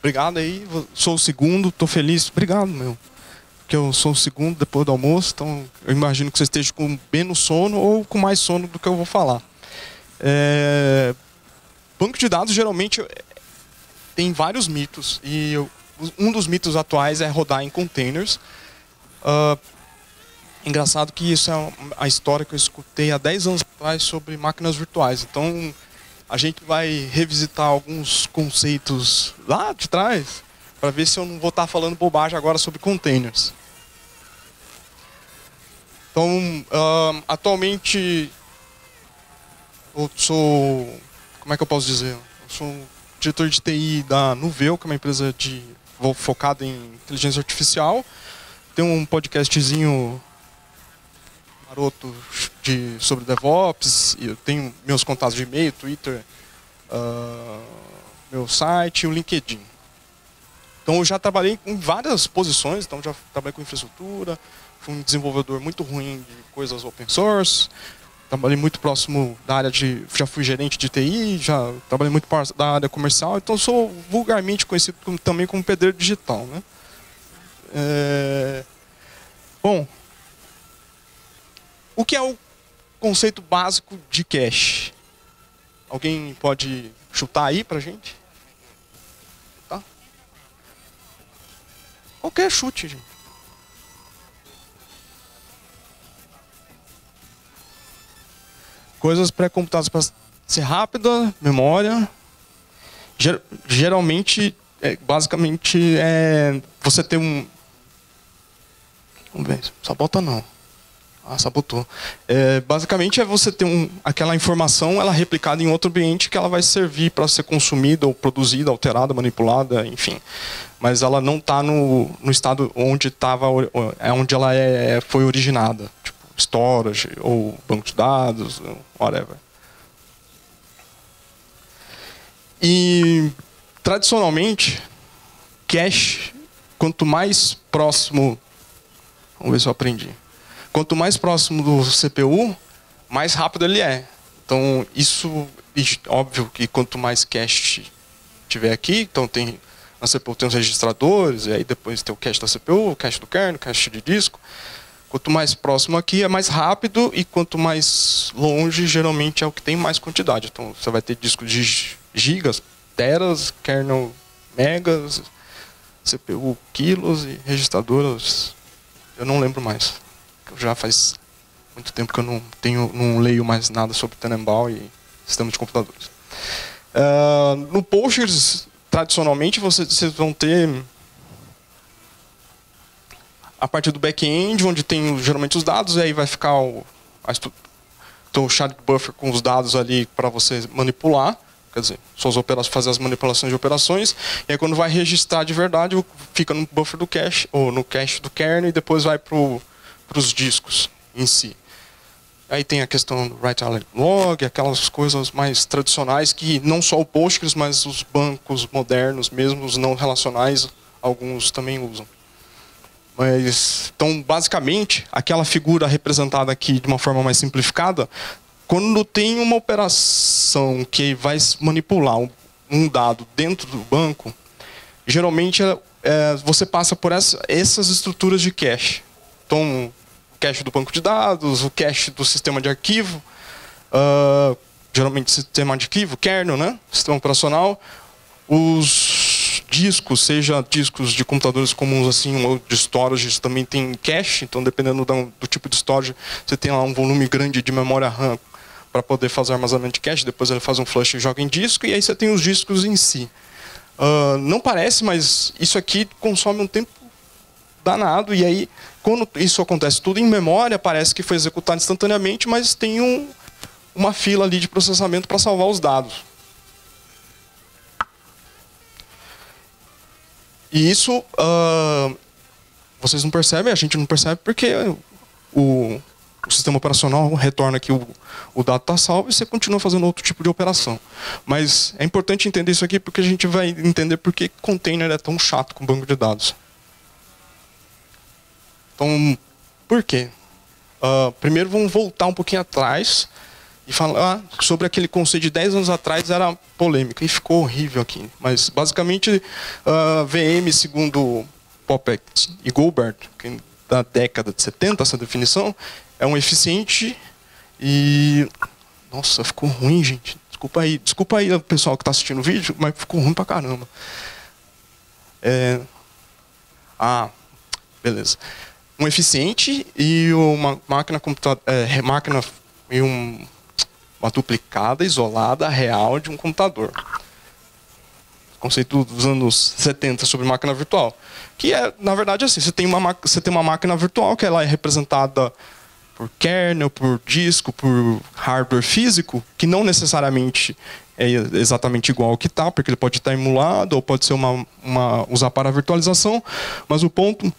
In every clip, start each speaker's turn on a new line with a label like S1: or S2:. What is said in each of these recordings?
S1: obrigado aí, sou o segundo, tô feliz. Obrigado, meu. Porque eu sou o segundo depois do almoço, então eu imagino que você esteja com menos sono ou com mais sono do que eu vou falar. É... Banco de dados geralmente tem vários mitos e eu, um dos mitos atuais é rodar em containers. Uh, engraçado que isso é a história que eu escutei há 10 anos atrás sobre máquinas virtuais. Então a gente vai revisitar alguns conceitos lá de trás para ver se eu não vou estar falando bobagem agora sobre containers. Então, uh, atualmente eu sou, como é que eu posso dizer? Eu sou diretor de TI da Nuveu, que é uma empresa de focada em inteligência artificial. Tem um podcastzinho maroto de, sobre DevOps. Eu tenho meus contatos de e-mail, Twitter, uh, meu site e o LinkedIn. Então eu já trabalhei em várias posições, então já trabalhei com infraestrutura, fui um desenvolvedor muito ruim de coisas open source, trabalhei muito próximo da área de. Já fui gerente de TI, já trabalhei muito da área comercial, então sou vulgarmente conhecido também como pedreiro digital. Né? É... Bom, o que é o conceito básico de cache? Alguém pode chutar aí pra gente? Tá? Qualquer chute, gente. Coisas pré-computadas para ser rápida, memória. Ger geralmente, é, basicamente, é você ter um. Vamos ver, só bota não. Ah, sabotou. É, basicamente é você ter um, aquela informação ela replicada em outro ambiente que ela vai servir para ser consumida ou produzida, alterada, manipulada, enfim. Mas ela não está no, no estado onde estava, é onde ela é, foi originada, tipo storage ou banco de dados, whatever. E tradicionalmente, cache, quanto mais próximo, vamos ver se eu aprendi Quanto mais próximo do CPU, mais rápido ele é. Então, isso, óbvio que quanto mais cache tiver aqui, então tem na CPU tem os registradores, e aí depois tem o cache da CPU, o cache do kernel, cache de disco. Quanto mais próximo aqui é mais rápido e quanto mais longe geralmente é o que tem mais quantidade. Então você vai ter disco de gigas, teras, kernel megas, CPU quilos e registradoras. Eu não lembro mais já faz muito tempo que eu não tenho, não leio mais nada sobre Tenenbaum e sistemas de computadores. Uh, no Postgres, tradicionalmente, vocês, vocês vão ter a parte do back-end, onde tem geralmente os dados, e aí vai ficar o, a, então, o shared buffer com os dados ali para você manipular, quer dizer, suas operações, fazer as manipulações de operações, e aí quando vai registrar de verdade, fica no buffer do cache, ou no cache do kernel, e depois vai para o para os discos em si. Aí tem a questão do write log, aquelas coisas mais tradicionais que não só o Postgres, mas os bancos modernos, mesmo os não relacionais, alguns também usam. Mas, então, basicamente, aquela figura representada aqui de uma forma mais simplificada, quando tem uma operação que vai manipular um dado dentro do banco, geralmente é, é, você passa por essa, essas estruturas de cache. Então, cache do banco de dados, o cache do sistema de arquivo, uh, geralmente sistema de arquivo, kernel, né? sistema operacional, os discos, seja discos de computadores comuns assim ou de storage, também tem cache, então dependendo do, do tipo de storage, você tem lá um volume grande de memória RAM para poder fazer armazenamento de cache, depois ele faz um flush e joga em disco, e aí você tem os discos em si. Uh, não parece, mas isso aqui consome um tempo danado, e aí quando isso acontece tudo em memória, parece que foi executado instantaneamente, mas tem um, uma fila ali de processamento para salvar os dados. E isso uh, vocês não percebem, a gente não percebe porque o, o sistema operacional retorna que o, o dado está salvo e você continua fazendo outro tipo de operação. Mas é importante entender isso aqui porque a gente vai entender por que container é tão chato com banco de dados. Então, por quê? Uh, primeiro, vamos voltar um pouquinho atrás e falar sobre aquele conceito de 10 anos atrás era polêmica e ficou horrível aqui. Mas basicamente, uh, VM, segundo Poppet e Goldberg, da década de 70, essa definição, é um eficiente e. Nossa, ficou ruim, gente. Desculpa aí, desculpa aí o pessoal que está assistindo o vídeo, mas ficou ruim pra caramba. É... Ah, beleza. Um eficiente e uma máquina computador, é, máquina e um uma duplicada isolada real de um computador. Conceito dos anos 70 sobre máquina virtual. Que é, na verdade, assim, você tem uma, você tem uma máquina virtual que ela é representada por kernel, por disco, por hardware físico, que não necessariamente é exatamente igual ao que está, porque ele pode estar emulado ou pode ser uma, uma usar para virtualização, mas o ponto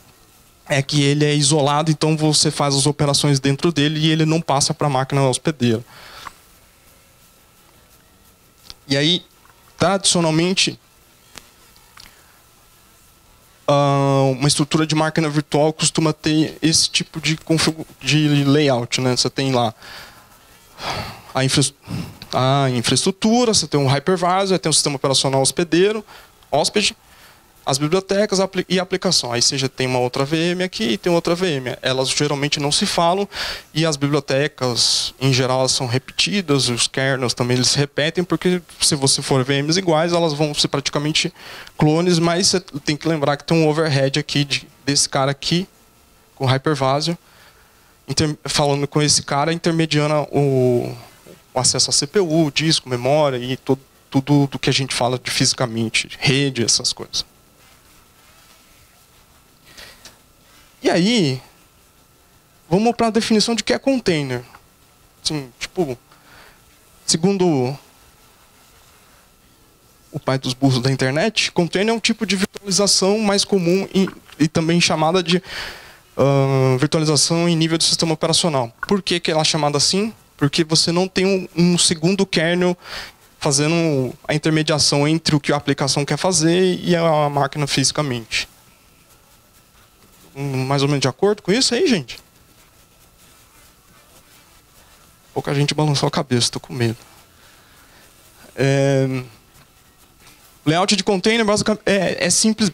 S1: é que ele é isolado, então você faz as operações dentro dele e ele não passa para a máquina hospedeira. E aí, tradicionalmente, uh, uma estrutura de máquina virtual costuma ter esse tipo de, de layout. Né? Você tem lá a, infra a infraestrutura, você tem um hypervisor, tem um sistema operacional hospedeiro, hóspede, as bibliotecas e a aplicação. Aí você tem uma outra VM aqui e tem outra VM. Elas geralmente não se falam e as bibliotecas, em geral, são repetidas, os kernels também eles se repetem, porque se você for VMs iguais, elas vão ser praticamente clones, mas você tem que lembrar que tem um overhead aqui de, desse cara aqui, com hypervisor, inter, falando com esse cara, intermediando o, o acesso à CPU, disco, memória e todo, tudo do que a gente fala de fisicamente, rede, essas coisas. E aí, vamos para a definição de que é container. Assim, tipo, segundo o pai dos burros da internet, container é um tipo de virtualização mais comum e, e também chamada de uh, virtualização em nível do sistema operacional. Por que, que ela é chamada assim? Porque você não tem um, um segundo kernel fazendo a intermediação entre o que a aplicação quer fazer e a máquina fisicamente mais ou menos de acordo com isso aí, gente? Pouca gente balançou a cabeça, estou com medo. É... Layout de container basicamente é, é simples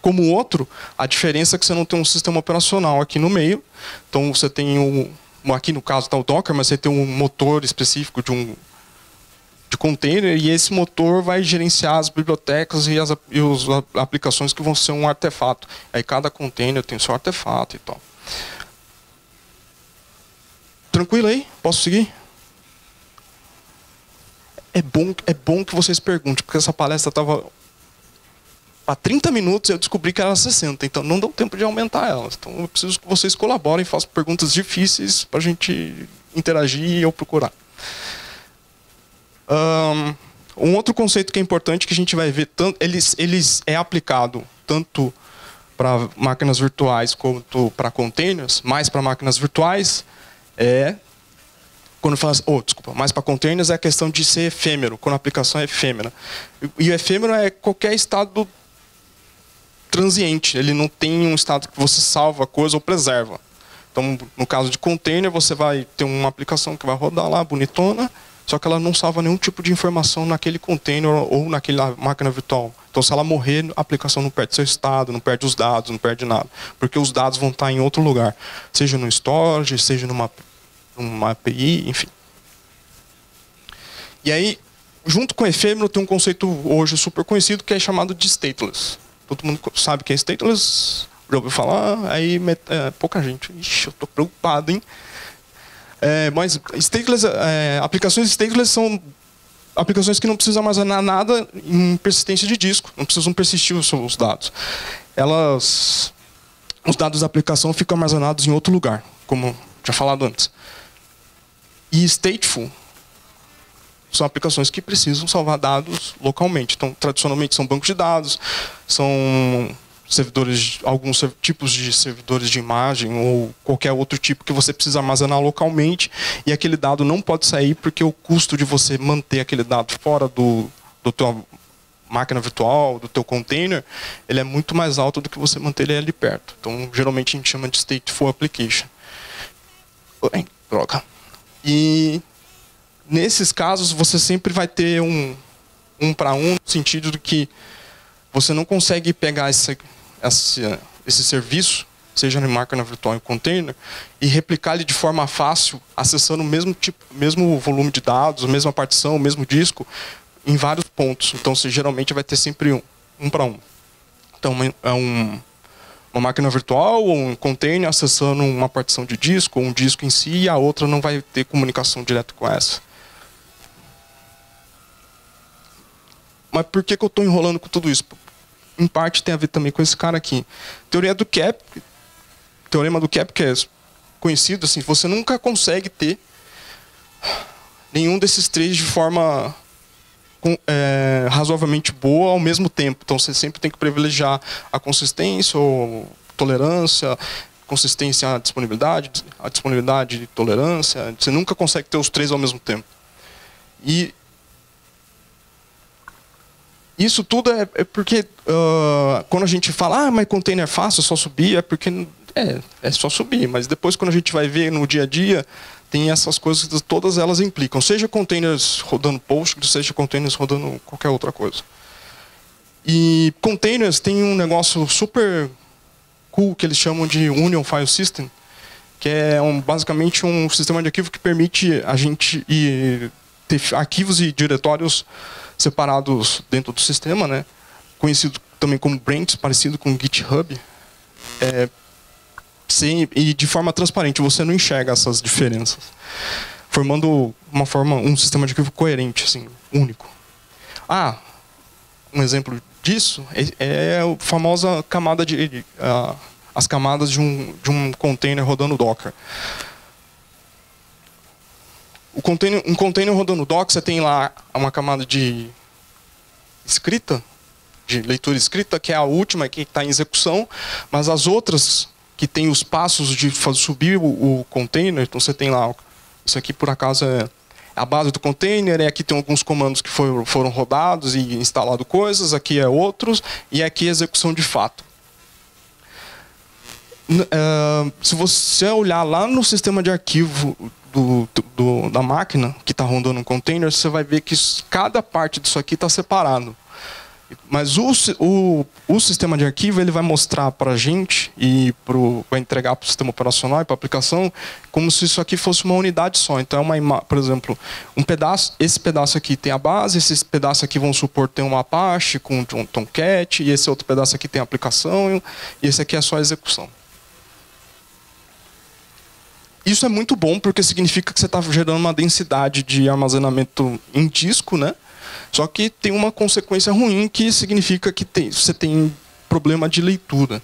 S1: como o outro, a diferença é que você não tem um sistema operacional aqui no meio. Então você tem um, aqui no caso está o Docker, mas você tem um motor específico de um de container e esse motor vai gerenciar as bibliotecas e as e os, aplicações que vão ser um artefato. Aí cada container tem seu artefato e tal. Tranquilo aí? Posso seguir? É bom, é bom que vocês perguntem, porque essa palestra estava há 30 minutos eu descobri que era 60, então não deu tempo de aumentar elas. Então eu preciso que vocês colaborem, façam perguntas difíceis para a gente interagir e eu procurar. Um outro conceito que é importante que a gente vai ver, tanto, eles, eles é aplicado tanto para máquinas virtuais quanto para containers, mais para máquinas virtuais, é quando fala, oh, desculpa, mais para containers é a questão de ser efêmero, quando a aplicação é efêmera. E o efêmero é qualquer estado transiente, ele não tem um estado que você salva a coisa ou preserva. Então, no caso de container, você vai ter uma aplicação que vai rodar lá, bonitona, só que ela não salva nenhum tipo de informação naquele container ou naquela máquina virtual. Então, se ela morrer, a aplicação não perde seu estado, não perde os dados, não perde nada. Porque os dados vão estar em outro lugar. Seja no storage, seja numa, numa API, enfim. E aí, junto com efêmero, tem um conceito hoje super conhecido que é chamado de stateless. Todo mundo sabe que é stateless? Já ouviu falar? Aí, é, pouca gente. Ixi, eu estou preocupado, hein? É, mas stateless, é, aplicações stateless são aplicações que não precisam armazenar nada em persistência de disco, não precisam persistir os seus dados. Elas, os dados da aplicação ficam armazenados em outro lugar, como já falado antes. E stateful são aplicações que precisam salvar dados localmente. Então, tradicionalmente são bancos de dados, são servidores, alguns tipos de servidores de imagem ou qualquer outro tipo que você precisa armazenar localmente e aquele dado não pode sair porque o custo de você manter aquele dado fora do, do teu máquina virtual, do teu container, ele é muito mais alto do que você manter ele ali perto. Então, geralmente a gente chama de stateful application. Droga. E nesses casos, você sempre vai ter um um para um, no sentido de que você não consegue pegar esse, esse, esse serviço, seja na máquina virtual em container, e replicar ele de forma fácil, acessando o mesmo tipo, mesmo volume de dados, a mesma partição, o mesmo disco, em vários pontos. Então, você geralmente vai ter sempre um, um para um. Então, é um, uma máquina virtual ou um container acessando uma partição de disco, ou um disco em si, e a outra não vai ter comunicação direta com essa. Mas por que, que eu estou enrolando com tudo isso? Em parte tem a ver também com esse cara aqui. Teoria do Cap, teorema do Cap que é conhecido assim, você nunca consegue ter nenhum desses três de forma é, razoavelmente boa ao mesmo tempo. Então você sempre tem que privilegiar a consistência ou tolerância, consistência à disponibilidade, a disponibilidade e tolerância. Você nunca consegue ter os três ao mesmo tempo. E isso tudo é, é porque uh, quando a gente fala, ah, mas container é fácil, é só subir, é porque é, é só subir. Mas depois quando a gente vai ver no dia a dia, tem essas coisas que todas elas implicam. Seja containers rodando Postgres, seja containers rodando qualquer outra coisa. E containers tem um negócio super cool que eles chamam de Union File System, que é um, basicamente um sistema de arquivo que permite a gente ir, ter arquivos e diretórios separados dentro do sistema, né? conhecido também como branches, parecido com GitHub. É, sem, e de forma transparente, você não enxerga essas diferenças, formando uma forma, um sistema de arquivo coerente, assim, único. Ah, um exemplo disso é, é a famosa camada de uh, as camadas de um, de um container rodando Docker. Container, um container rodando Docker, você tem lá uma camada de escrita, de leitura escrita, que é a última que está em execução, mas as outras que tem os passos de subir o, o container, então você tem lá, isso aqui por acaso é a base do container, e aqui tem alguns comandos que foram, foram rodados e instalado coisas, aqui é outros, e aqui é execução de fato. Uh, se você olhar lá no sistema de arquivo do, do, da máquina que está rodando um container, você vai ver que cada parte disso aqui está separado. Mas o, o, o, sistema de arquivo ele vai mostrar para a gente e pro, vai entregar para o sistema operacional e para a aplicação como se isso aqui fosse uma unidade só. Então, é uma, por exemplo, um pedaço, esse pedaço aqui tem a base, esse pedaço aqui vão supor tem uma Apache com um Tomcat, e esse outro pedaço aqui tem a aplicação, e esse aqui é só a execução. Isso é muito bom porque significa que você está gerando uma densidade de armazenamento em disco, né? Só que tem uma consequência ruim que significa que tem, você tem problema de leitura.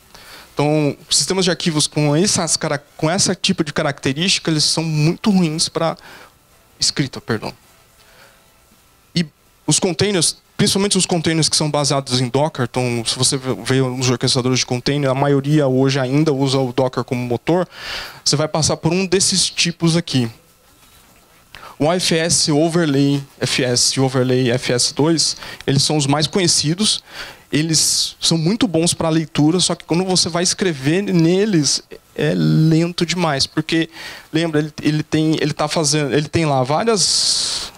S1: Então, sistemas de arquivos com, essas, com esse tipo de característica, eles são muito ruins para escrita, perdão. E os containers principalmente os containers que são baseados em Docker. Então, se você vê os orquestradores de container, a maioria hoje ainda usa o Docker como motor. Você vai passar por um desses tipos aqui. O IFS Overlay FS e Overlay FS2, eles são os mais conhecidos. Eles são muito bons para leitura, só que quando você vai escrever neles é lento demais, porque lembra ele, ele tem ele tá fazendo ele tem lá várias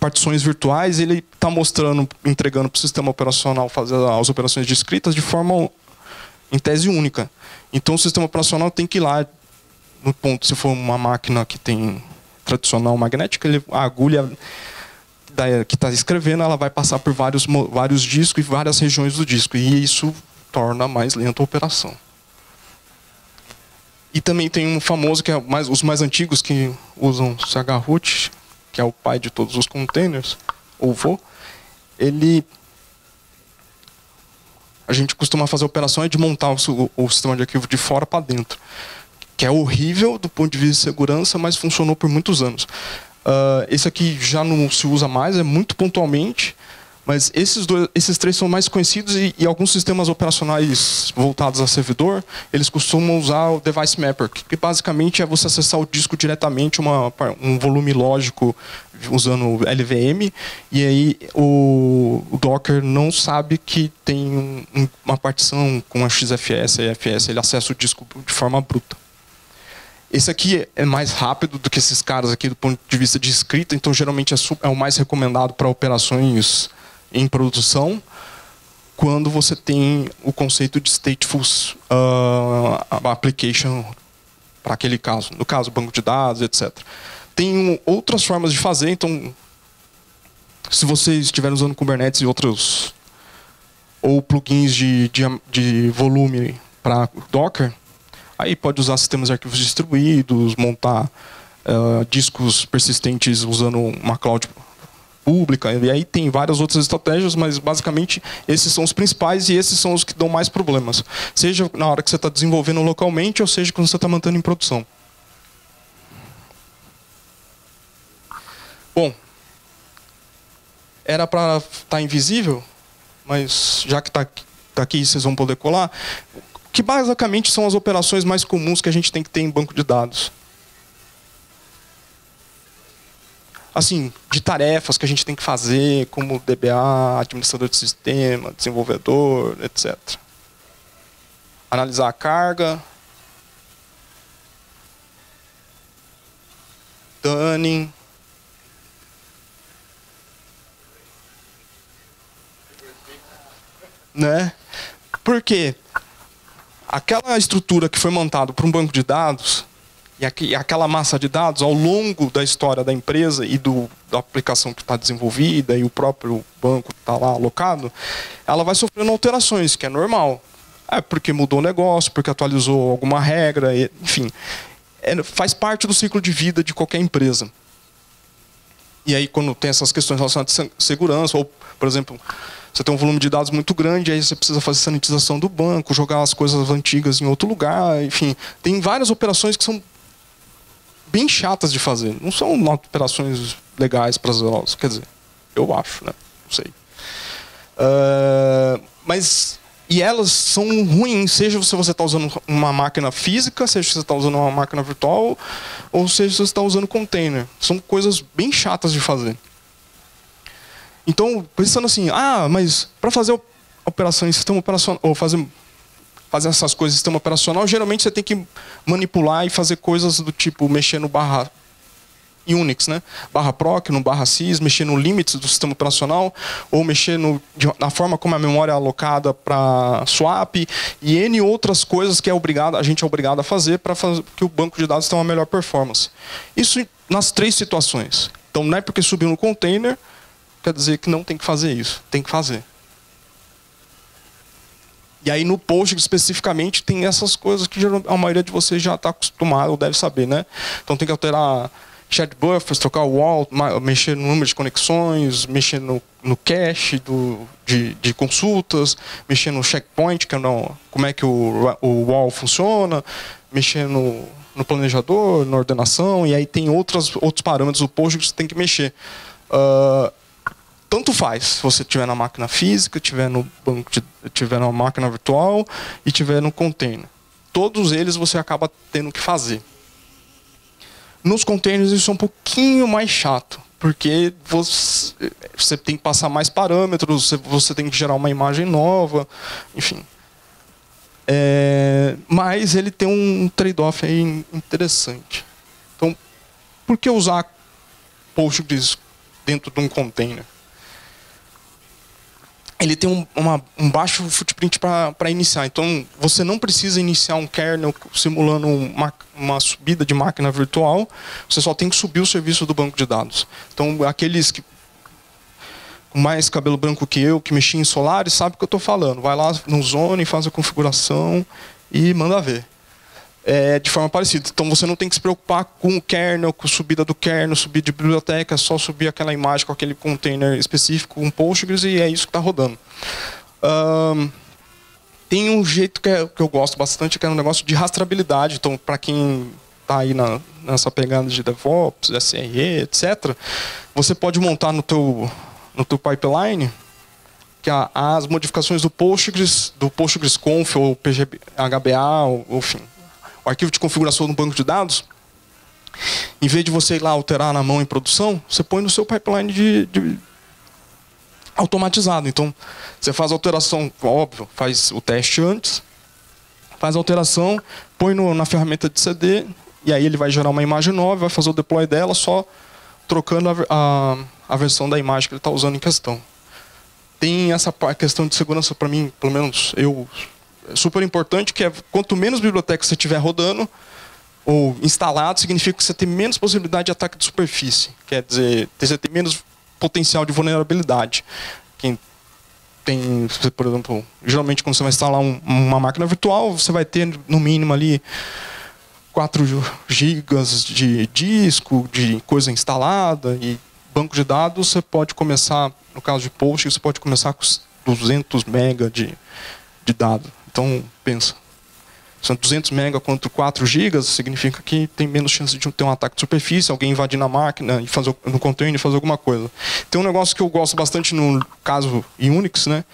S1: partições virtuais, ele está mostrando, entregando para o sistema operacional fazer as operações de escritas de forma, em tese, única. Então, o sistema operacional tem que ir lá, no ponto, se for uma máquina que tem tradicional magnética, ele, a agulha da, que está escrevendo, ela vai passar por vários, vários discos e várias regiões do disco. E isso torna mais lenta a operação. E também tem um famoso, que é mais, os mais antigos que usam chroot, que é o pai de todos os containers, ou vô, ele a gente costuma fazer operações de montar o, o sistema de arquivo de fora para dentro, que é horrível do ponto de vista de segurança, mas funcionou por muitos anos. Uh, esse aqui já não se usa mais, é muito pontualmente, mas esses, dois, esses três são mais conhecidos e, e, alguns sistemas operacionais voltados a servidor, eles costumam usar o Device Mapper, que basicamente é você acessar o disco diretamente, uma, um volume lógico usando LVM, e aí o, o Docker não sabe que tem um, uma partição com a XFS e FS, ele acessa o disco de forma bruta. Esse aqui é mais rápido do que esses caras aqui do ponto de vista de escrita, então geralmente é, é o mais recomendado para operações em produção quando você tem o conceito de stateful uh, application para aquele caso. No caso, banco de dados, etc. Tem outras formas de fazer, então se vocês estiverem usando Kubernetes e outros ou plugins de, de, de volume para Docker, aí pode usar sistemas de arquivos distribuídos, montar uh, discos persistentes usando uma cloud pública, e aí tem várias outras estratégias, mas basicamente esses são os principais e esses são os que dão mais problemas. Seja na hora que você está desenvolvendo localmente, ou seja quando você está mantendo em produção. Bom, era para estar tá invisível, mas já que está tá aqui, vocês vão poder colar. Que basicamente são as operações mais comuns que a gente tem que ter em banco de dados. Assim, de tarefas que a gente tem que fazer, como DBA, administrador de sistema, desenvolvedor, etc. Analisar a carga. Dunning. Né? Porque aquela estrutura que foi montada para um banco de dados e aquela massa de dados ao longo da história da empresa e do, da aplicação que está desenvolvida e o próprio banco que está lá alocado, ela vai sofrendo alterações, que é normal. É porque mudou o negócio, porque atualizou alguma regra, enfim. É, faz parte do ciclo de vida de qualquer empresa. E aí, quando tem essas questões relacionadas à segurança, ou, por exemplo, você tem um volume de dados muito grande, aí você precisa fazer sanitização do banco, jogar as coisas antigas em outro lugar, enfim. Tem várias operações que são bem chatas de fazer. Não são operações legais, prazerosas. Quer dizer, eu acho, né? Não sei. Uh, mas e elas são ruins, seja se você está usando uma máquina física, seja se você está usando uma máquina virtual, ou seja se você está usando container. São coisas bem chatas de fazer. Então, pensando assim, ah, mas para fazer operação em sistema operacional, ou fazer, fazer essas coisas em sistema operacional, geralmente você tem que manipular e fazer coisas do tipo mexer no barra Unix, né? Barra proc, no barra sys, mexer no limits do sistema operacional, ou mexer no, na forma como a memória é alocada para swap, e N outras coisas que é obrigado, a gente é obrigado a fazer para que o banco de dados tenha uma melhor performance. Isso nas três situações. Então, não é porque subiu no container quer dizer que não tem que fazer isso. Tem que fazer. E aí no post especificamente tem essas coisas que a maioria de vocês já está acostumado ou deve saber, né? Então tem que alterar chat buffers, trocar o wall, mexer no número de conexões, mexer no, no cache do, de, de consultas, mexer no checkpoint, que é no, como é que o, o wall funciona, mexer no, no planejador, na ordenação, e aí tem outras, outros parâmetros do post que você tem que mexer. Uh, tanto faz se você tiver na máquina física, tiver no banco, de, tiver na máquina virtual e tiver no container. Todos eles você acaba tendo que fazer. Nos containers isso é um pouquinho mais chato, porque você, você tem que passar mais parâmetros, você, tem que gerar uma imagem nova, enfim. É, mas ele tem um trade-off interessante. Então, por que usar Postgres dentro de um container? Ele tem um, uma, um baixo footprint para iniciar. Então, você não precisa iniciar um kernel simulando uma, uma, subida de máquina virtual. Você só tem que subir o serviço do banco de dados. Então, aqueles que mais cabelo branco que eu, que mexia em Solaris, sabe o que eu estou falando. Vai lá no Zone, faz a configuração e manda ver é, de forma parecida. Então você não tem que se preocupar com o kernel, com subida do kernel, subida de biblioteca, só subir aquela imagem com aquele container específico, um Postgres, e é isso que está rodando. Um, tem um jeito que, é, que, eu gosto bastante, que é um negócio de rastreabilidade. Então, para quem está aí na, nessa pegada de DevOps, SRE, etc., você pode montar no teu, no teu pipeline que as modificações do Postgres, do Postgres Conf ou PGB, HBA, ou, enfim, o arquivo de configuração no banco de dados, em vez de você ir lá alterar na mão em produção, você põe no seu pipeline de, de automatizado. Então, você faz a alteração, óbvio, faz o teste antes, faz a alteração, põe no, na ferramenta de CD e aí ele vai gerar uma imagem nova, vai fazer o deploy dela, só trocando a, a, a versão da imagem que ele está usando em questão. Tem essa questão de segurança para mim, pelo menos eu, super importante, que é quanto menos bibliotecas você tiver rodando, ou instalado, significa que você tem menos possibilidade de ataque de superfície. Quer dizer, você tem menos potencial de vulnerabilidade. Quem tem, por exemplo, geralmente quando você vai instalar um, uma máquina virtual, você vai ter no mínimo ali 4 gigas de disco, de coisa instalada e banco de dados, você pode começar, no caso de post, você pode começar com 200 mega de, de dado. Então, pensa, são 200 MB contra 4 GB, significa que tem menos chance de ter um ataque de superfície, alguém invadir na máquina e fazer no container e fazer alguma coisa. Tem um negócio que eu gosto bastante no caso em Unix, né?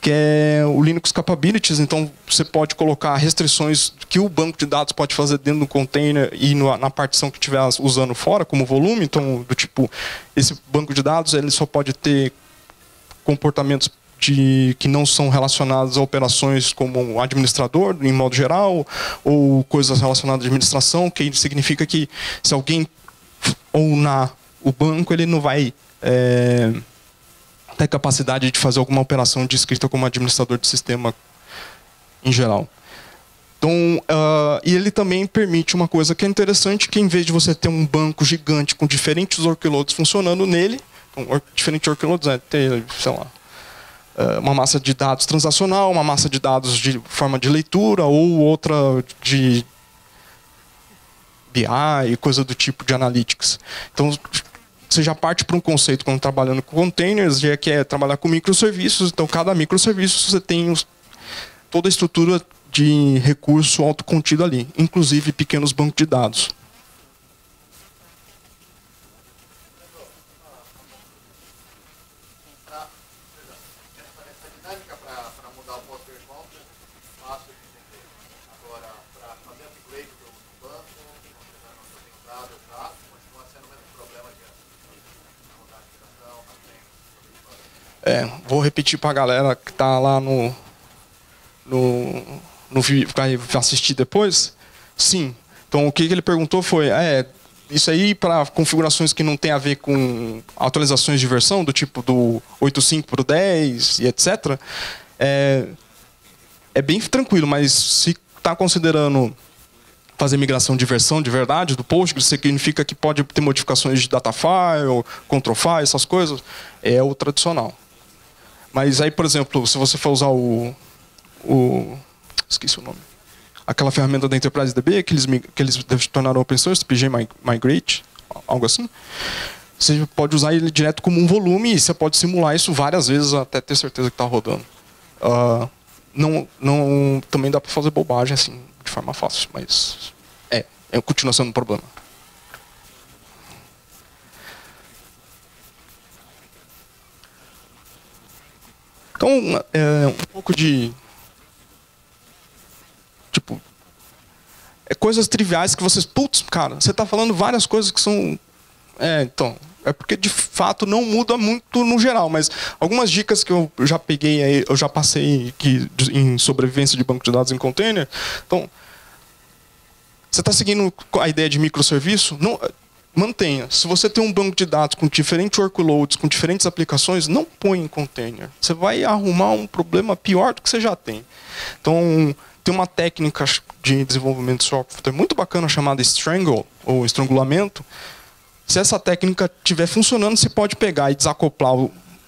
S1: Que é o Linux Capabilities. Então você pode colocar restrições que o banco de dados pode fazer dentro do container e na partição que estiver usando fora, como volume. Então, do tipo, esse banco de dados ele só pode ter comportamentos de, que não são relacionadas a operações como administrador, em modo geral, ou coisas relacionadas à administração, que significa que se alguém ou na o banco ele não vai é, ter capacidade de fazer alguma operação descrita como administrador de sistema em geral. Então, uh, e ele também permite uma coisa que é interessante, que em vez de você ter um banco gigante com diferentes workloads funcionando nele, então, diferentes workloads, é ter, sei lá, uma massa de dados transacional, uma massa de dados de forma de leitura ou outra de BI, coisa do tipo de analytics. Então, você já parte para um conceito quando trabalhando com containers, já que é trabalhar com microserviços. Então, cada microserviço você tem os, toda a estrutura de recurso autocontido ali, inclusive pequenos bancos de dados. É, vou repetir para a galera que está lá no, no, no vai assistir depois. Sim. Então o que ele perguntou foi, é, isso aí para configurações que não tem a ver com atualizações de versão, do tipo do 8.5 para o 10 e etc. É, é bem tranquilo, mas se está considerando fazer migração de versão de verdade do Postgres, significa que pode ter modificações de data file, control file, essas coisas, é o tradicional. Mas aí, por exemplo, se você for usar o. o esqueci o nome. Aquela ferramenta da Enterprise DB que eles, que eles tornaram open source, PG Migrate, algo assim. Você pode usar ele direto como um volume e você pode simular isso várias vezes até ter certeza que está rodando. Uh, não, não, também dá para fazer bobagem assim, de forma fácil, mas é, é continua sendo um problema. Então, é, um pouco de. Tipo. É coisas triviais que vocês. Putz, cara, você está falando várias coisas que são. É, então. É porque de fato não muda muito no geral, mas algumas dicas que eu já peguei aí, eu já passei que, em sobrevivência de banco de dados em container. Então, você está seguindo a ideia de microserviço? Não, mantenha. Se você tem um banco de dados com diferentes workloads, com diferentes aplicações, não põe em container. Você vai arrumar um problema pior do que você já tem. Então, tem uma técnica de desenvolvimento de software muito bacana chamada strangle, ou estrangulamento. Se essa técnica estiver funcionando, você pode pegar e desacoplar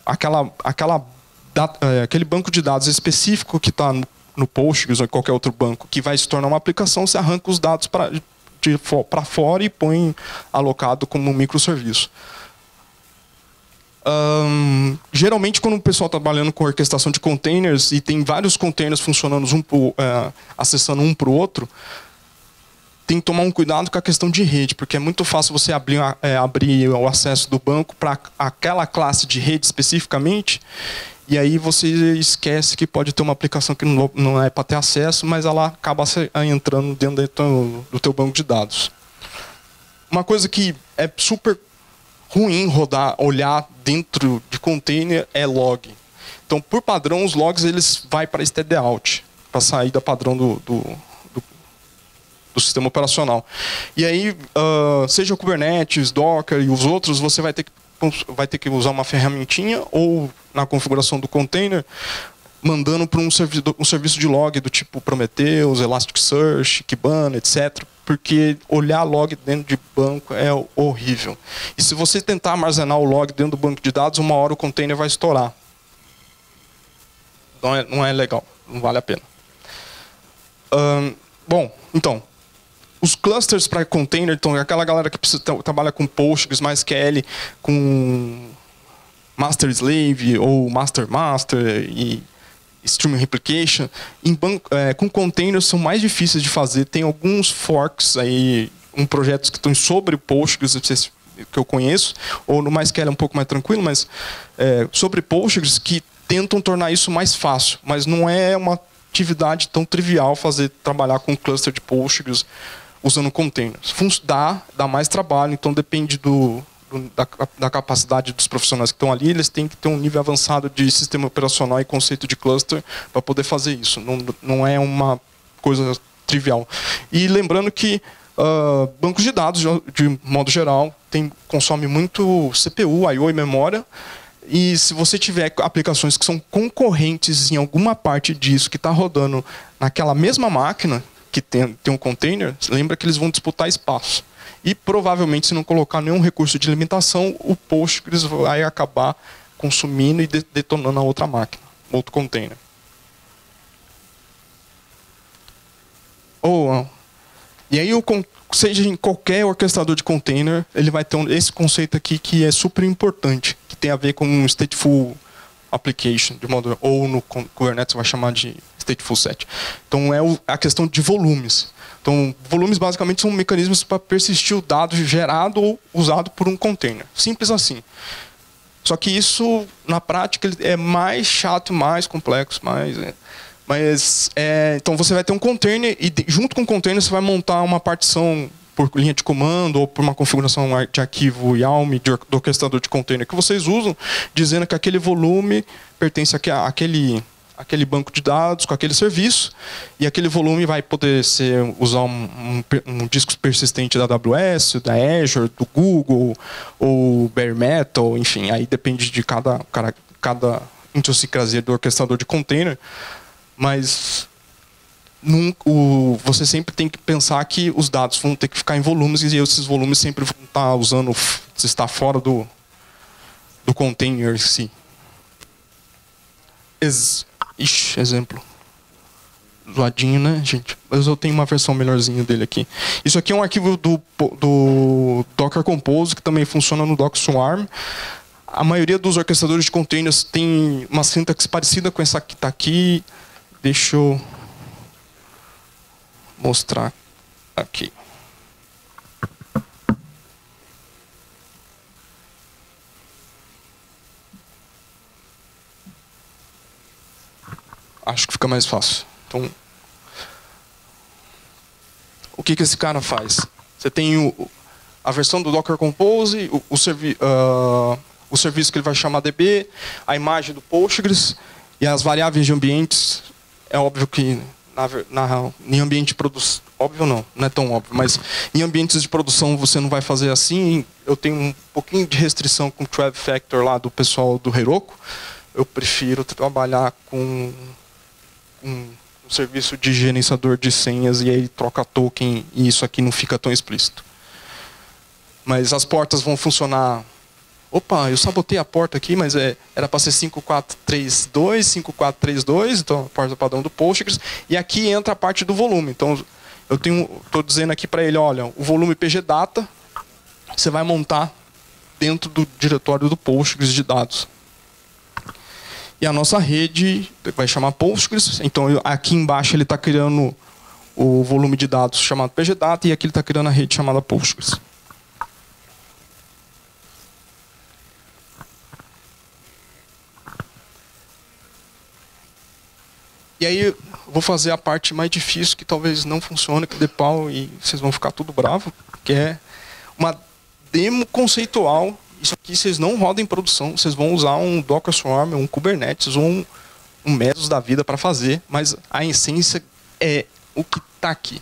S1: aquela, aquela, é, aquele banco de dados específico que está no Postgres ou em qualquer outro banco, que vai se tornar uma aplicação, você arranca os dados para para fora e põe alocado como um microserviço. Um, geralmente, quando o pessoal está trabalhando com orquestração de containers e tem vários containers funcionando, um pro, uh, acessando um para o outro, tem que tomar um cuidado com a questão de rede, porque é muito fácil você abrir, é, abrir o acesso do banco para aquela classe de rede especificamente e aí você esquece que pode ter uma aplicação que não é para ter acesso, mas ela acaba entrando dentro do teu banco de dados. Uma coisa que é super ruim rodar, olhar dentro de container é log. Então, por padrão, os logs eles vai para stdout, para a saída padrão do, do, do, sistema operacional. E aí, uh, seja o Kubernetes, Docker e os outros, você vai ter que vai ter que usar uma ferramentinha ou na configuração do container mandando para um, um serviço de log do tipo Prometheus, Elasticsearch, Kibana, etc. Porque olhar log dentro de banco é horrível. E se você tentar armazenar o log dentro do banco de dados, uma hora o container vai estourar. Não é, não é legal, não vale a pena. bom, então, os clusters para container, então, é aquela galera que precisa, trabalha com Postgres, MySQL, com Master Slave ou Master Master e Stream Replication, banco, é, com containers são mais difíceis de fazer. Tem alguns forks aí, um projetos que estão sobre Postgres, que eu conheço, ou no MySQL é um pouco mais tranquilo, mas é, sobre Postgres que tentam tornar isso mais fácil, mas não é uma atividade tão trivial fazer trabalhar com cluster de Postgres usando containers. Dá, dá mais trabalho, então depende do, do da, da, capacidade dos profissionais que estão ali, eles têm que ter um nível avançado de sistema operacional e conceito de cluster para poder fazer isso. Não, não é uma coisa trivial. E lembrando que uh, bancos de dados, de, modo geral, tem, consome muito CPU, I/O e memória, e se você tiver aplicações que são concorrentes em alguma parte disso que está rodando naquela mesma máquina que tem, tem um container, lembra que eles vão disputar espaço. E provavelmente, se não colocar nenhum recurso de limitação, o Postgres vai acabar consumindo e detonando a outra máquina, outro container. Ou, e aí, seja em qualquer orquestrador de container, ele vai ter esse conceito aqui que é super importante tem a ver com um stateful application, de modo ou no Kubernetes vai chamar de stateful set. Então é a questão de volumes. Então, volumes basicamente são mecanismos para persistir o dado gerado ou usado por um container. Simples assim. Só que isso, na prática, é mais chato, mais complexo, mais. É, mas, é, então você vai ter um container e junto com o container você vai montar uma partição por linha de comando ou por uma configuração de arquivo YAML do orquestrador de container que vocês usam, dizendo que aquele volume pertence àquele, àquele banco de dados com aquele serviço e aquele volume vai poder ser usar um, um, um disco persistente da AWS, da Azure, do Google ou Bare Metal, enfim, aí depende de cada cada, cada idiosincrasia do orquestrador de container, mas num, o, você sempre tem que pensar que os dados vão ter que ficar em volumes e esses volumes sempre vão estar usando, se está fora do, do container em si. Ixi, exemplo. Zoadinho, né, gente? Mas eu tenho uma versão melhorzinha dele aqui. Isso aqui é um arquivo do, do Docker Compose, que também funciona no Docker Swarm. A maioria dos orquestradores de containers tem uma sintaxe parecida com essa que está aqui. Deixa eu mostrar aqui. Acho que fica mais fácil. Então, o que, que esse cara faz? Você tem o, a versão do Docker Compose, o, o, servi, uh, o serviço que ele vai chamar DB, a imagem do Postgres e as variáveis de ambientes. É óbvio que na, na, em ambiente de produção, óbvio não, não é tão óbvio, mas em ambientes de produção você não vai fazer assim. Eu tenho um pouquinho de restrição com o Trav Factor lá do pessoal do Heroku. Eu prefiro trabalhar com um, um serviço de gerenciador de senhas e aí troca token e isso aqui não fica tão explícito. Mas as portas vão funcionar opa, eu sabotei a porta aqui, mas é, era para ser 5432, 5432, então a porta padrão do Postgres, e aqui entra a parte do volume. Então eu estou dizendo aqui para ele, olha, o volume PG Data você vai montar dentro do diretório do Postgres de dados. E a nossa rede vai chamar Postgres, então aqui embaixo ele está criando o volume de dados chamado PGData e aqui ele está criando a rede chamada Postgres. E aí vou fazer a parte mais difícil, que talvez não funcione, que dê pau e vocês vão ficar tudo bravo, que é uma demo conceitual isso aqui vocês não rodam em produção, vocês vão usar um Docker Swarm, um Kubernetes um, um Mesos da vida para fazer, mas a essência é o que está aqui.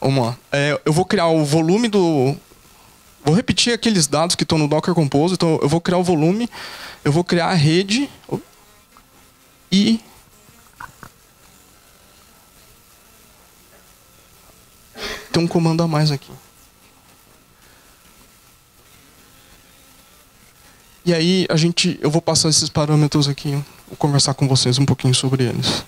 S1: Vamos lá. É, eu vou criar o volume do, Vou repetir aqueles dados que estão no Docker Compose. Então, eu vou criar o volume, eu vou criar a rede e. Tem um comando a mais aqui. E aí a gente, eu vou passar esses parâmetros aqui, vou conversar com vocês um pouquinho sobre eles.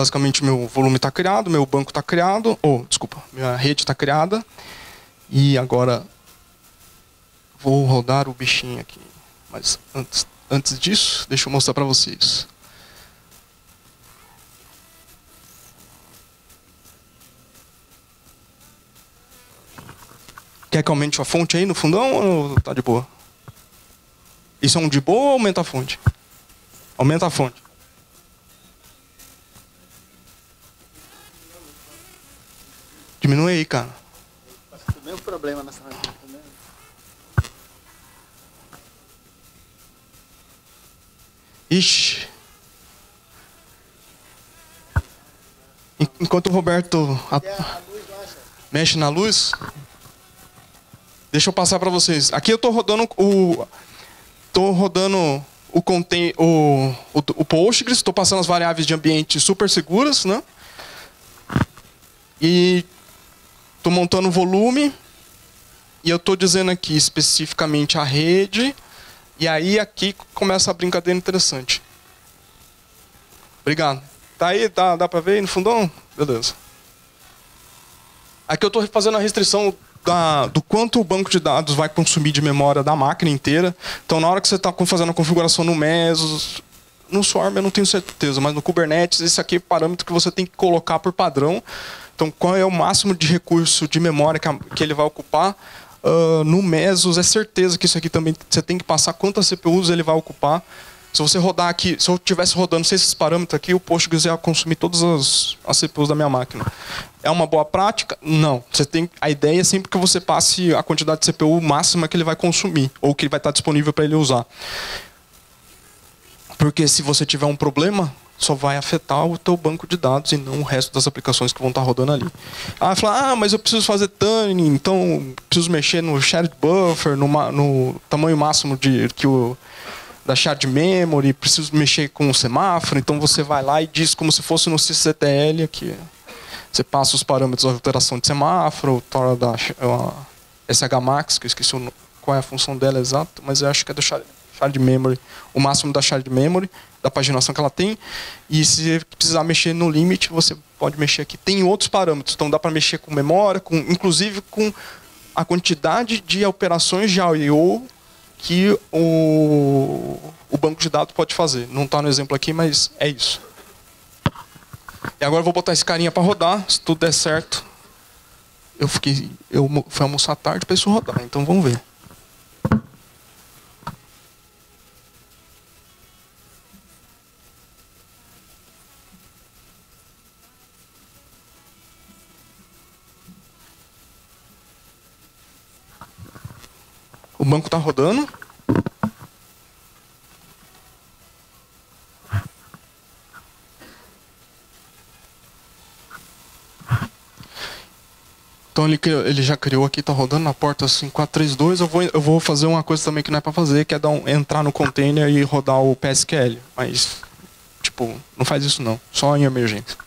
S1: Basicamente meu volume está criado, meu banco está criado, ou desculpa, minha rede está criada. E agora vou rodar o bichinho aqui. Mas antes, antes disso, deixa eu mostrar para vocês. Quer que aumente a fonte aí no fundão ou tá de boa? Isso é um de boa ou aumenta a fonte? Aumenta a fonte. Diminui aí, cara.
S2: O mesmo problema nessa
S1: Ixi. Enquanto o Roberto a... mexe na luz, deixa eu passar para vocês. Aqui eu estou rodando o, tô rodando o contém o, o, o Postgres, estou passando as variáveis de ambiente super seguras, né? E estou montando o volume e eu estou dizendo aqui especificamente a rede e aí aqui começa a brincadeira interessante. Obrigado. Tá aí, tá, dá para ver aí no fundão? Beleza. Aqui eu estou fazendo a restrição da, do quanto o banco de dados vai consumir de memória da máquina inteira. Então, na hora que você está fazendo a configuração no Mesos, no Swarm eu não tenho certeza, mas no Kubernetes, esse aqui é o parâmetro que você tem que colocar por padrão. Então, qual é o máximo de recurso de memória que, a, que ele vai ocupar? Uh, no Mesos é certeza que isso aqui também você tem que passar quantas CPUs ele vai ocupar. Se você rodar aqui, se eu estivesse rodando sem esses parâmetros aqui, o Postgres ia consumir todas as, as CPUs da minha máquina. É uma boa prática? Não. Você tem, a ideia é sempre que você passe a quantidade de CPU máxima que ele vai consumir, ou que vai estar disponível para ele usar. Porque se você tiver um problema, só vai afetar o teu banco de dados e não o resto das aplicações que vão estar rodando ali. Ah, ah, mas eu preciso fazer tuning, então preciso mexer no shared buffer, no, no tamanho máximo de que o da shared memory, preciso mexer com o semáforo, então você vai lá e diz como se fosse no sysctl aqui. Você passa os parâmetros de alteração de semáforo, tora da SHMax, que eu esqueci qual é a função dela exata, mas eu acho que é do shared memory, o máximo da shared memory, da paginação que ela tem. E se precisar mexer no limite, você pode mexer aqui. Tem outros parâmetros, então dá para mexer com memória, com, inclusive com a quantidade de operações de I/O que o, o banco de dados pode fazer. Não está no exemplo aqui, mas é isso. E agora eu vou botar esse carinha para rodar, se tudo der certo. Eu fiquei, eu fui almoçar tarde para isso rodar, então vamos ver. Banco está rodando. Então ele, ele já criou aqui, está rodando na porta 5432. Eu vou, eu vou fazer uma coisa também que não é para fazer, que é dar um, entrar no container e rodar o PSQL. Mas, tipo, não faz isso não. Só em emergência.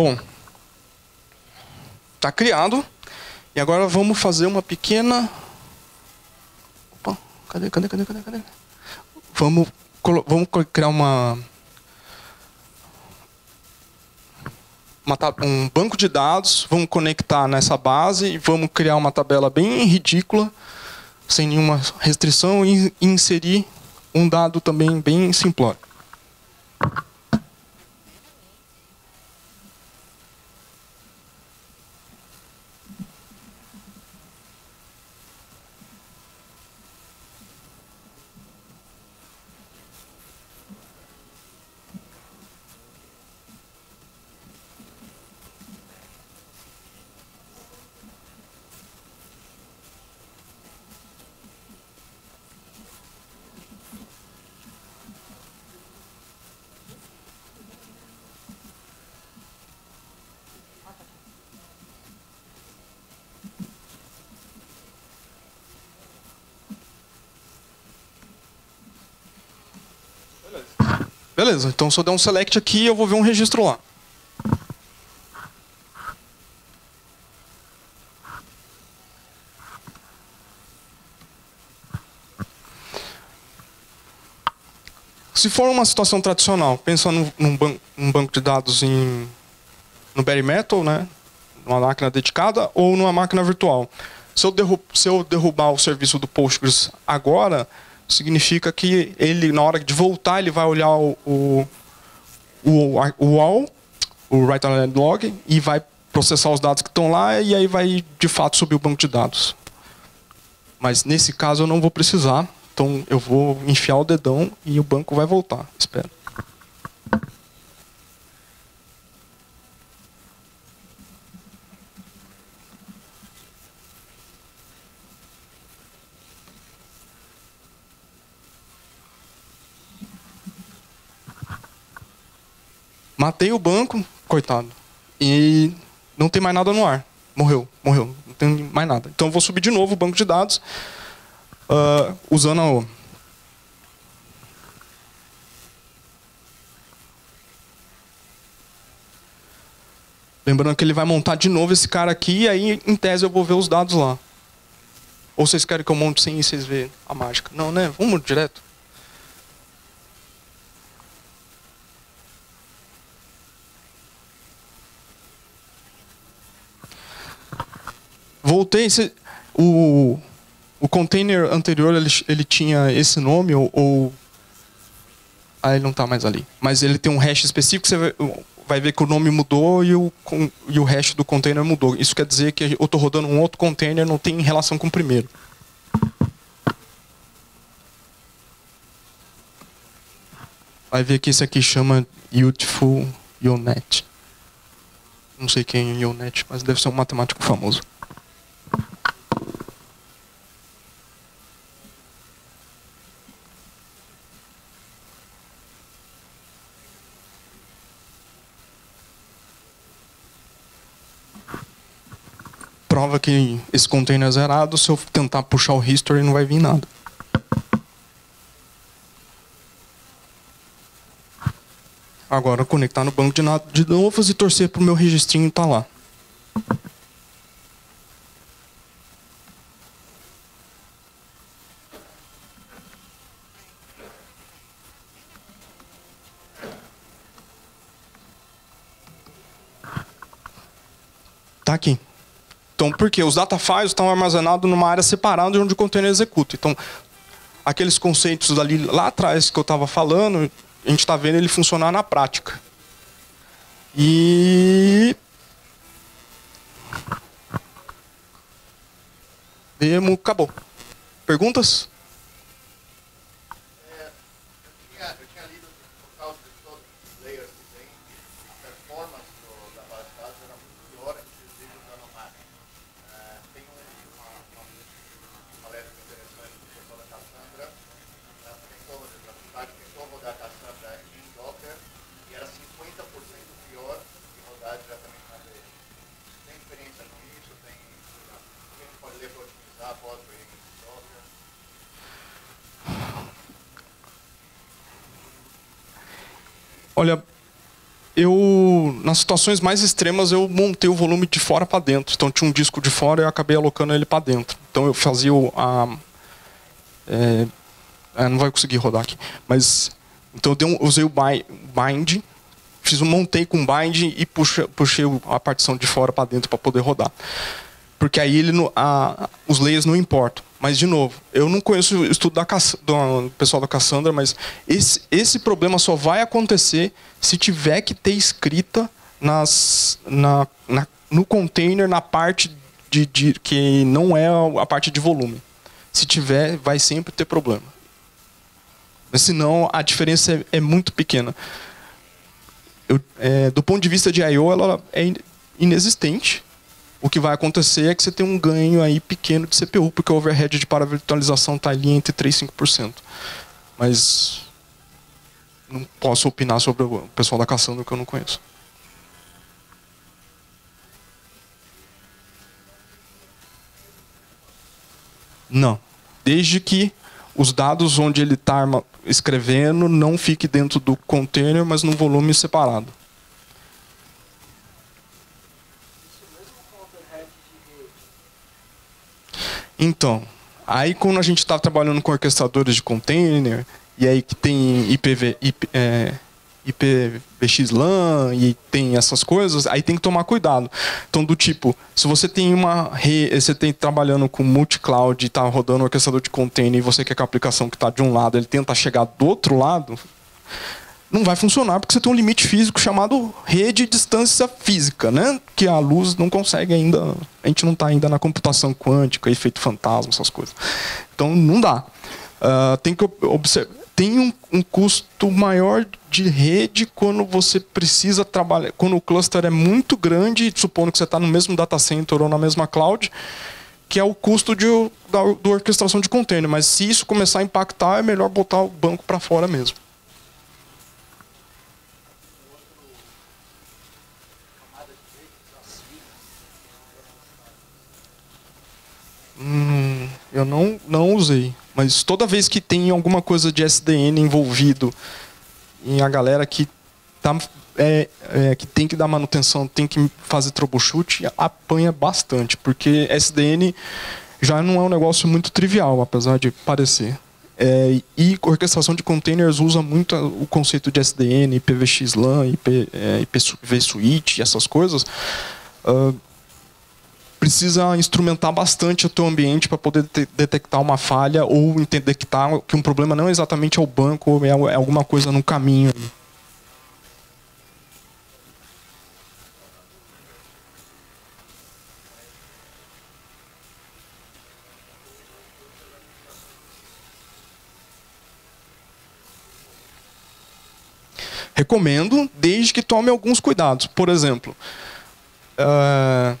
S1: Bom, está criado. E agora vamos fazer uma pequena. Opa, cadê, cadê, cadê, cadê, cadê? Vamos, vamos criar uma. um banco de dados, vamos conectar nessa base e vamos criar uma tabela bem ridícula, sem nenhuma restrição, e inserir um dado também bem simplório. Beleza, então se eu der um select aqui, eu vou ver um registro lá. Se for uma situação tradicional, pensando num, ban num banco de dados em, no bare metal, né, numa máquina dedicada ou numa máquina virtual. Se eu, se eu derrubar o serviço do Postgres agora, significa que ele, na hora de voltar, ele vai olhar o, o, o, o o write align log, e vai processar os dados que estão lá, e aí vai, de fato, subir o banco de dados. Mas nesse caso eu não vou precisar, então eu vou enfiar o dedão e o banco vai voltar. Espero. Matei o banco, coitado. E não tem mais nada no ar. Morreu, morreu. Não tem mais nada. Então eu vou subir de novo o banco de dados uh, usando a. Lembrando que ele vai montar de novo esse cara aqui, e aí, em tese, eu vou ver os dados lá. Ou vocês querem que eu monte sem vocês verem a mágica? Não, né? Vamos direto. Voltei. O, o container anterior ele, ele tinha esse nome ou, ou. Ah, ele não está mais ali. Mas ele tem um hash específico, você vai, vai ver que o nome mudou e o, e o hash do container mudou. Isso quer dizer que eu estou rodando um outro container, não tem relação com o primeiro. Vai ver que esse aqui chama Beautiful Yonet. Não sei quem é Yonet, mas deve ser um matemático famoso. Prova que esse container é zerado, se eu tentar puxar o history não vai vir nada. Agora conectar no banco de, de novo e torcer para o meu registrinho estar tá lá. Tá aqui. Então, por quê? Os data files estão armazenados numa área separada de onde o container executa. Então, aqueles conceitos ali lá atrás que eu estava falando, a gente está vendo ele funcionar na prática. E demo acabou. Perguntas? Olha, eu nas situações mais extremas eu montei o volume de fora para dentro. Então tinha um disco de fora e eu acabei alocando ele para dentro. Então eu fazia a é, é, não vai conseguir rodar aqui, mas então eu, um, usei o bind, fiz um montei com bind e puxei, puxei a partição de fora para dentro para poder rodar. Porque aí ele, a, os layers não importam. Mas, de novo, eu não conheço o estudo da, do pessoal da Cassandra, mas esse, esse problema só vai acontecer se tiver que ter escrita nas, na, na, no container na parte de, de, que não é a parte de volume. Se tiver, vai sempre ter problema. Mas, senão, a diferença é, é muito pequena. Eu, é, do ponto de vista de I.O., ela é inexistente o que vai acontecer é que você tem um ganho aí pequeno de CPU, porque o overhead de paravirtualização está ali entre 3 e 5%. Mas não posso opinar sobre o pessoal da Cassandra que eu não conheço. Não. Desde que os dados onde ele está escrevendo não fique dentro do container, mas num volume separado. Então, aí quando a gente está trabalhando com orquestradores de container, e aí que tem IPv, IP, é, IPVX-LAN e tem essas coisas, aí tem que tomar cuidado. Então, do tipo, se você tem uma rede, você tem trabalhando com multi-cloud e está rodando um orquestrador de container e você quer que a aplicação que está de um lado, ele tenta chegar do outro lado, não vai funcionar porque você tem um limite físico chamado rede distância física, né? Que a luz não consegue ainda, a gente não está ainda na computação quântica, efeito fantasma, essas coisas. Então não dá. Uh, tem que observar, tem um, um, custo maior de rede quando você precisa trabalhar, quando o cluster é muito grande, supondo que você está no mesmo data center ou na mesma cloud, que é o custo de, da, da orquestração de container. Mas se isso começar a impactar, é melhor botar o banco para fora mesmo. Hum, eu não, não usei. Mas toda vez que tem alguma coisa de SDN envolvido em a galera que, tá, é, é, que tem que dar manutenção, tem que fazer troubleshoot, apanha bastante. Porque SDN já não é um negócio muito trivial, apesar de parecer. É, e orquestração de containers usa muito o conceito de SDN, IPVX-LAN, IP, é, IPv Switch, essas coisas. Uh, precisa instrumentar bastante o teu ambiente para poder detectar uma falha ou detectar que um problema não é exatamente é o banco, é, é alguma coisa no caminho. Recomendo, desde que tome alguns cuidados. Por exemplo, uh,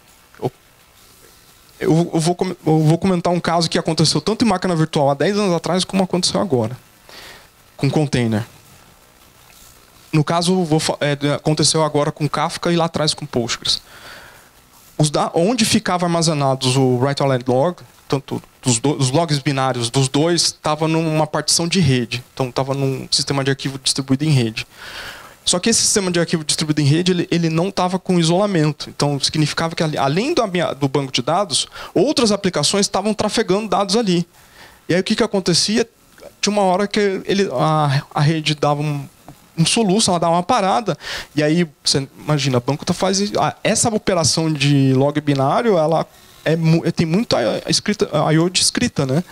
S1: eu, eu, vou, eu vou comentar um caso que aconteceu tanto em máquina virtual há 10 anos atrás como aconteceu agora, com container. No caso, vou, é, aconteceu agora com Kafka e lá atrás com Postgres. Os da, onde ficava armazenados o write all log, tanto dos do, os logs binários dos dois, estava numa partição de rede. Então, estava num sistema de arquivo distribuído em rede. Só que esse sistema de arquivo distribuído em rede, ele, ele não estava com isolamento. Então, significava que, além do, do banco de dados, outras aplicações estavam trafegando dados ali. E aí, o que, que acontecia? Tinha uma hora que ele, a, a rede dava um, um soluço, ela dava uma parada, e aí, você imagina, a banco tá faz essa operação de log binário, ela é, tem muito a, a escrita, a IO de escrita, né?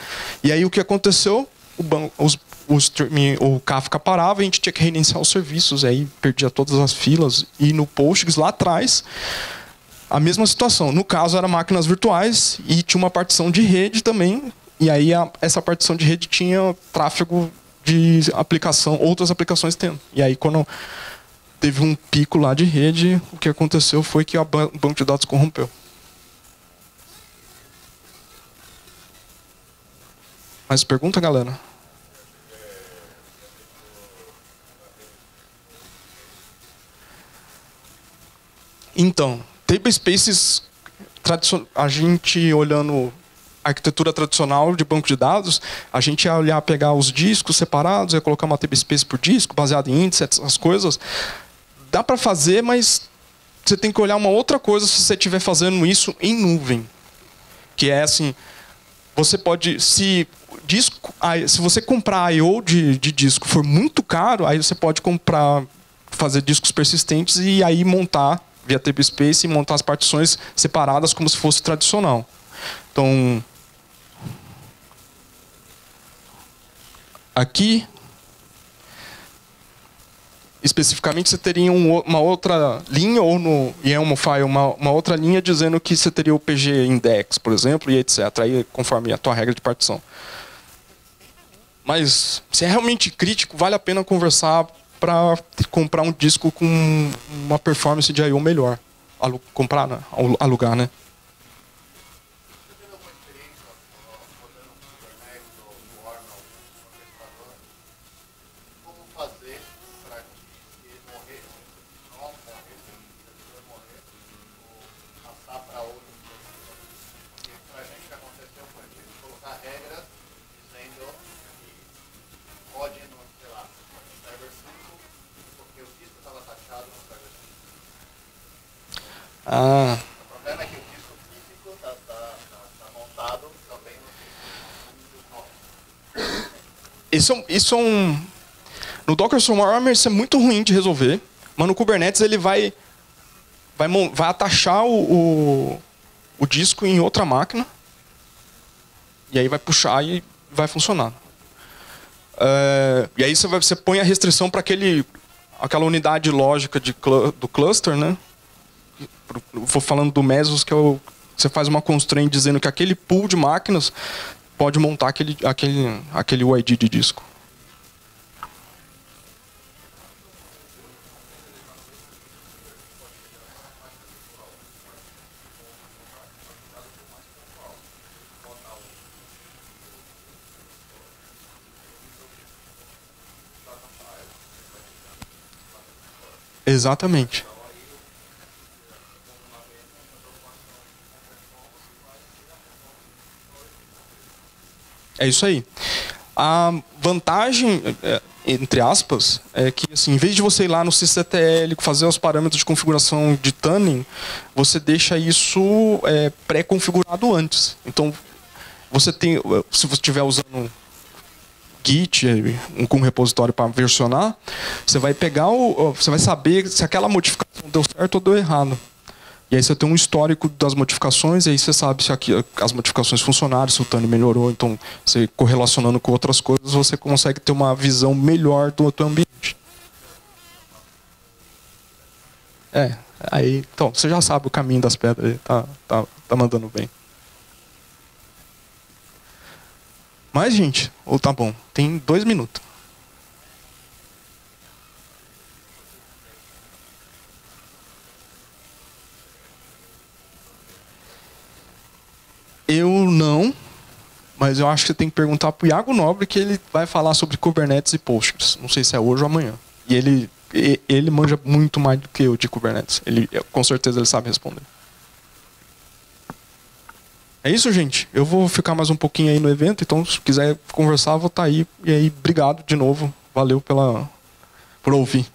S1: E aí o que aconteceu? O banco, os o, stream, o Kafka parava a gente tinha que reiniciar os serviços, aí perdia todas as filas. E no Postgres, lá atrás, a mesma situação. No caso, eram máquinas virtuais e tinha uma partição de rede também. E aí a, essa partição de rede tinha tráfego de aplicação, outras aplicações tendo. E aí quando teve um pico lá de rede, o que aconteceu foi que o banco de dados corrompeu. Mais pergunta, galera? Então, tablespaces, a gente olhando a arquitetura tradicional de banco de dados, a gente ia olhar, pegar os discos separados, ia colocar uma tablespace por disco, baseado em índice, essas coisas. Dá para fazer, mas você tem que olhar uma outra coisa se você estiver fazendo isso em nuvem. Que é assim, você pode, se disco, se você comprar I/O de, de disco for muito caro, aí você pode comprar fazer discos persistentes e aí montar via tape space e montar as partições separadas como se fosse tradicional. Então, aqui especificamente você teria um, uma outra linha ou no YAML file uma, uma outra linha dizendo que você teria o PG index, por exemplo, e etc. Aí conforme a tua regra de partição. Mas se é realmente crítico, vale a pena conversar para comprar um disco com uma performance de I/O melhor, Alu comprar, né? alugar, né? Isso, é isso é um. No Docker Swarm isso é muito ruim de resolver, mas no Kubernetes ele vai vai, vai atachar o, o, o disco em outra máquina e aí vai puxar e vai funcionar. É, e aí você, vai, você põe a restrição para aquele aquela unidade lógica de, do cluster, né? vou falando do Mesos, que é o, você faz uma constraint dizendo que aquele pool de máquinas pode montar aquele, aquele, aquele UID de disco. Exatamente. É isso aí. A vantagem, é, entre aspas, é que assim, em vez de você ir lá no sysctl fazer os parâmetros de configuração de tuning, você deixa isso é, pré-configurado antes. Então, você tem, se você estiver usando Git um, um repositório para versionar, você vai pegar o, você vai saber se aquela modificação deu certo ou deu errado. E aí você tem um histórico das modificações, e aí você sabe se aqui, as modificações funcionaram, se o Tani melhorou. Então, você correlacionando com outras coisas, você consegue ter uma visão melhor do teu ambiente. É, aí, então, você já sabe o caminho das pedras, tá, tá, tá mandando bem. Mas, gente, ou tá bom, tem dois minutos. Eu não, mas eu acho que você tem que perguntar para o Iago Nobre que ele vai falar sobre Kubernetes e Postgres. Não sei se é hoje ou amanhã. E ele, ele manja muito mais do que eu de Kubernetes. Ele, com certeza ele sabe responder. É isso, gente. Eu vou ficar mais um pouquinho aí no evento, então se quiser conversar, vou estar tá aí. E aí, obrigado de novo. Valeu pela, por ouvir.